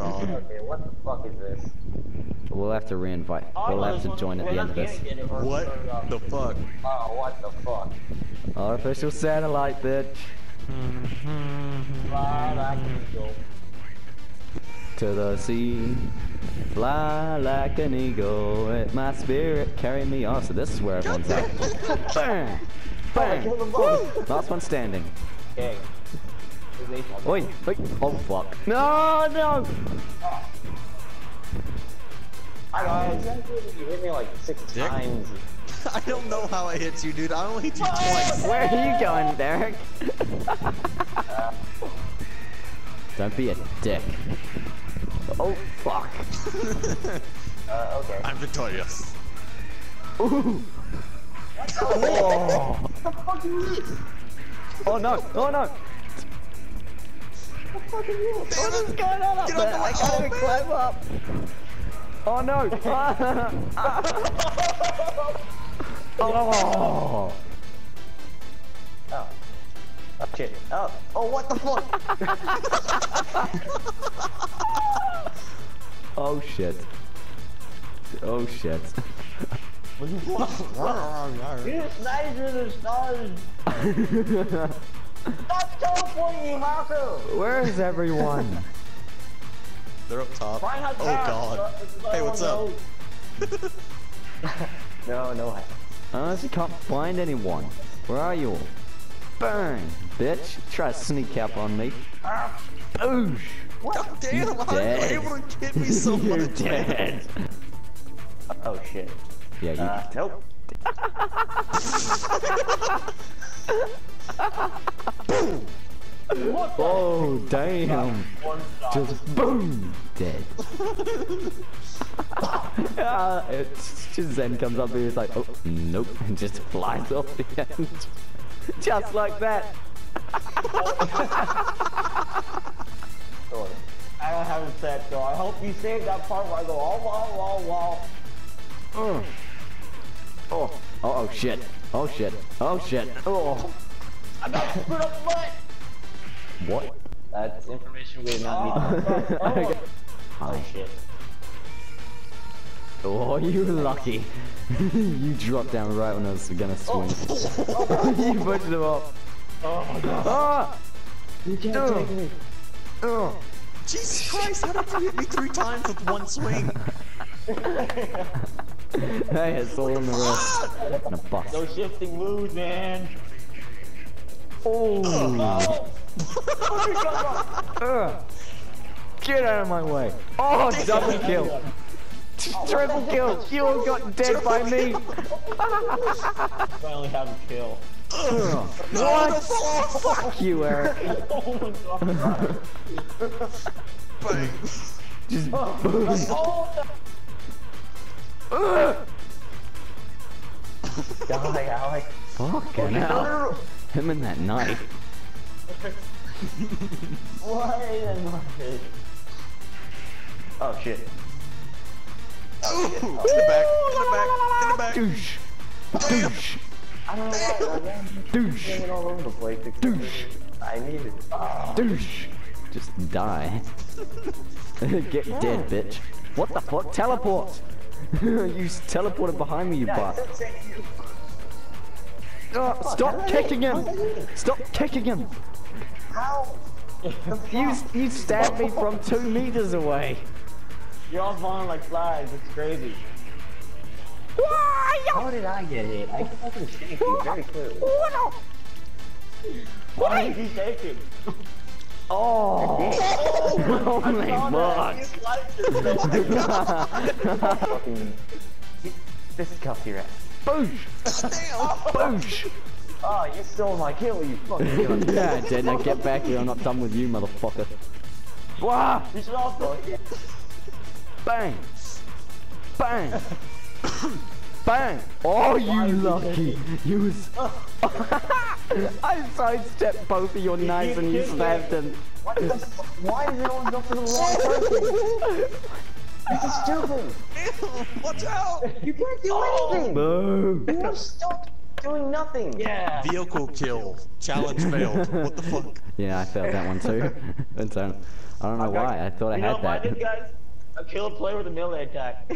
god. Okay, what the fuck is this? We'll have to reinvite. We'll have to join at the end of this. can't get it, or- What the fuck? Oh, what the fuck? Artificial satellite, bitch. Fly like an eagle. To the sea. Fly like an eagle. Let my spirit carry me on. So this is where everyone's at. Bang! Bang! Woo! Last one standing. Okay. Oi, oi. Oh fuck. No, no! I know. You hit me like six Dick. times. I don't know how I hit you, dude. I only hit you twice. Where are you going, Derek? Don't be a dick. Oh fuck. Uh, okay. I'm victorious. Ooh. Oh. oh no! Oh no! What is going on up Get there? I oh, can't even climb up. Oh no! oh! Oh. Oh shit. Oh, oh what the fuck? Oh shit! Oh shit! you sniper the stars. Stop teleporting, you hacker! Where is everyone? They're up top. Find out Oh god. but- but Hey, what's up? no, no. I- I honestly can't find anyone. Where are you all? Bang! Bitch! Try to sneak up on me. Boosh! God damn, how are you dead. able to hit me so You're much? dead! Oh shit. Yeah, you. Uh, nope. What oh, damn! Just boom! Dead. uh, it's just Zen comes up and he's like, oh, nope, and just flies off the end. just like that. Sorry. I don't have a set, so I hope you save that part where I go all wall, wall, wall. Oh. Oh. Oh, oh shit. Oh shit. Oh shit. Oh. I got split up butt. What? That's information we did not need. to know. Okay. Oh shit. Oh, you lucky. you dropped down right when I was gonna swing. you pushed him off. Oh my god. Ah! You can't Ugh. take me. Oh. Jesus Christ, how did you hit me three times with one swing? Hey, it's all in the wrist. And a. No shifting moves, man. Oh. Oh! Where'd you come from? Ugh. Get out of my way. Oh, double kill. Triple kill. You all got dead by me. Finally have a kill. Ugh. No, What? no, Fuck you, Eric. Oh my god. Bang. Just Oh, Ugh. Die, Alex. Fucking hell. Him and that knife. Why in my face? Oh shit. Ooh, in the back, in the back, in the back. Douche. Douche. I don't know why. I'm Douche. getting all over the place. Douche. I need it. Oh. Douche. Just die. Get dead, bitch. What the fuck? Teleport. you teleported behind me, you Yeah, butt. Oh, stop kicking him. Stop kicking him. How? You you stabbed me from two meters away. You're all falling like flies. It's crazy. How did I get hit? I fucking shanked you very clearly. Why is he shaking? Oh, holy fuck. Fucking. Discuss your ass. Boosh. Boosh. Oh, you stole my kill, you fucking cunt. Yeah, I did. Now get back here. I'm not done with you, motherfucker. Wah! You should also. Bang! Bang! Bang! Oh, you lucky! You was. I sidestepped both of your knives and you stabbed him. What the Why is it always go for the wrong person? This is stupid. Watch out! You can't do oh. anything. Boo! You're stuck. doing nothing. Yeah. Vehicle kill. Challenge failed. What the fuck? Yeah, I failed that one too. And so, um, I don't know why. I thought I you know had what mine is, that. guys? A kill a player with a melee attack.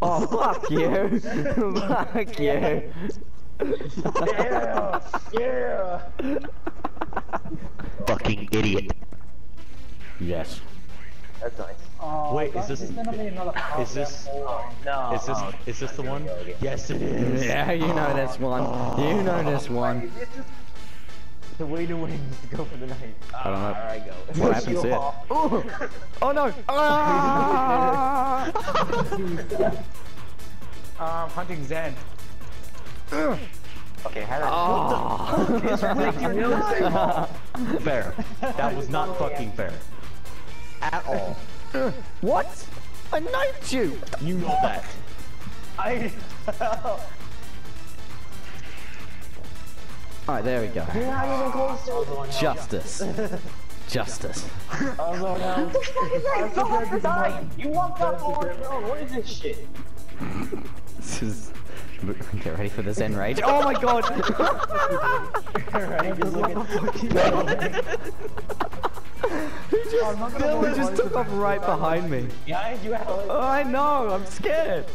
Oh, fuck you! fuck you! yeah, yeah. Fucking idiot. Yes. That's nice. Wait, is this- there's gonna be another Is this? No. Is this? Is this the one? Yes, it is. Yeah, you know this one. You know this one. The way to win is to go for the night. I don't know. Alright, go. What happens here? Ooh. Oh no! Ah! Um, hunting Zen. Okay, how Oh. Fair. That was not fucking fair. At all. what? I knifed you! You know that. I. Alright, there we go. You're not even close to it. Justice. Justice. Although now. Go off the side. You walked up forward. Bro, what is this shit? This is. Get ready for the Zen rage. Oh my god! Alright, just look at. He just, oh, he just took off right behind me. Behind you, Alex. Oh, I know, I'm scared.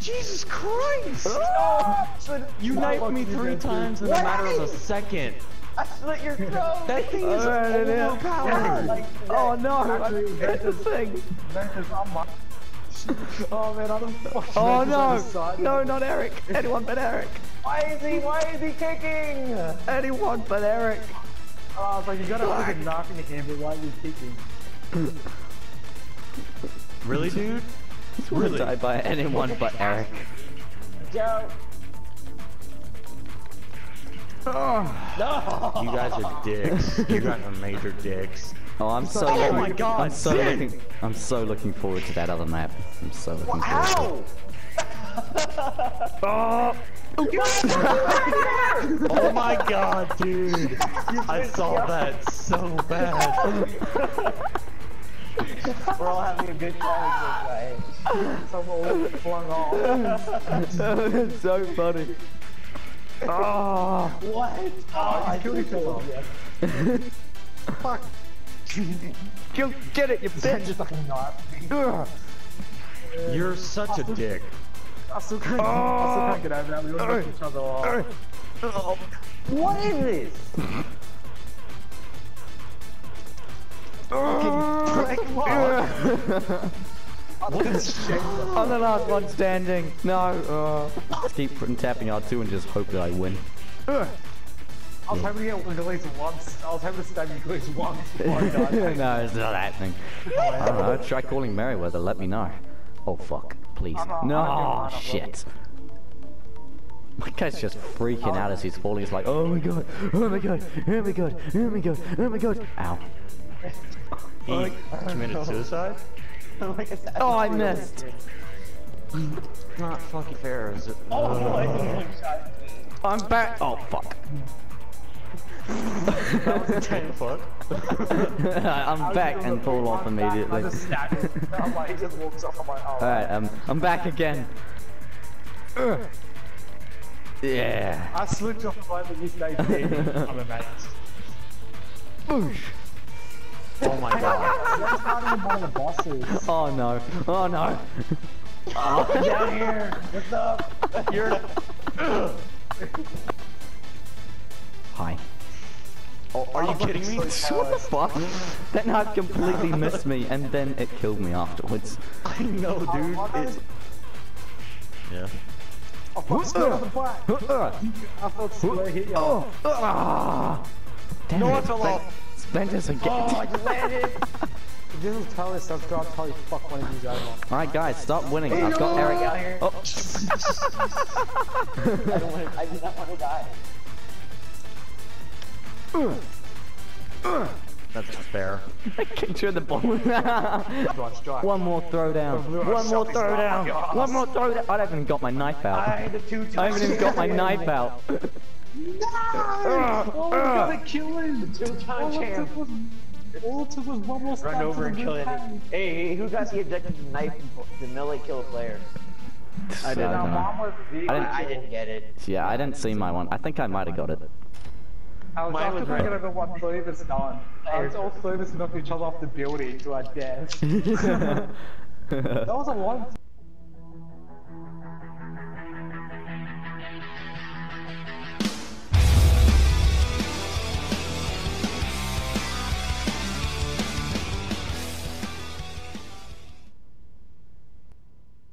Jesus Christ! Oh, You knifed me three times in a matter of a second. I slit your throat. That thing is Alright, it is. overpowered. Like, Oh no, I hit the thing. Ventus on my. Oh man, I don't Oh Ventus on the no, no, not Eric. Anyone but Eric. Why is he? Why is he kicking? Anyone but Eric. Oh, I was like, you gotta fucking knock in the game, but why are you kicking? Really, dude? Really? Die by anyone but Eric. Joe. Oh, No. You guys are dicks. You guys are major dicks. oh I'm so. Oh looking, my God, I'm so Zen! looking. I'm so looking forward to that other map. I'm so looking forward. How? Oh. Oh my god, dude. I saw that so bad. We're all having a good time with this guy. Some old flung off. It's so funny. Oh. What? Ah, oh, I killed yourself. Fuck. Go get it, you bitch. just fucking knocked You're such a dick. I still can't, I still can't get over that. We all knocked each other off. Oh. What is this? I'm the last one standing. No. Uh, just keep putting tapping R2 and just hope that I win. I was hoping to get at least once. I was hoping to stab you at least once before I died. no, it's not happening. I don't know. Try calling Merryweather. Let me know. Oh fuck, please. I'm not- I'm No, not oh, shit. My guy's just freaking out as he's falling. He's like, oh my god, oh my god, oh my god, oh my god, oh my god. Ow. He committed suicide? Oh, oh, I missed. Not fucking fair, is it? Oh, I see one shot. I'm back. Oh fuck. Ten foot. I'm back and fall off immediately. just stabbed him. I'm like, he just walks off. I'm like, oh. Alright, um, I'm back again. Ugh. Yeah. I slipped off the line, but you stayed. I'm amazed. Boosh. Oh my god. That's not even one of the bosses. Oh no. Oh no. Oh, down here. What's up? You're. Hi. Oh, are you kidding me? What the fuck? That knife completely missed me and then it killed me afterwards. I know, dude. It... Yeah. I fucking stood on the back. Uh, I thought Slay hit you. oh, ah. Damn No, it, I fell Spen- off. Spencer's again. Oh, I just landed. If this is Tyler subscribe, I'll tell you fuck one of these over. Alright guys, stop winning. I've got Eric. Out here. Oh, I don't want. I do not want to die. That's fair. I kicked you in the ball. Strike, strike. One more throwdown. One more throwdown. One more throwdown. I haven't even got my knife out. I I haven't even got my knife out. no Oh, we gotta kill him! Two time All it champ. took was, all it took was one more Run over and kill it. big Hey, hey, who got the objective to knife the melee kill a player? I did I Now, don't know. mom was vegan. I didn't- I didn't get it. Yeah, I didn't see my one. I think I might have got it. I was Mine after was we red. get over one service done. I was all service knock each other off the building to our death. that was a long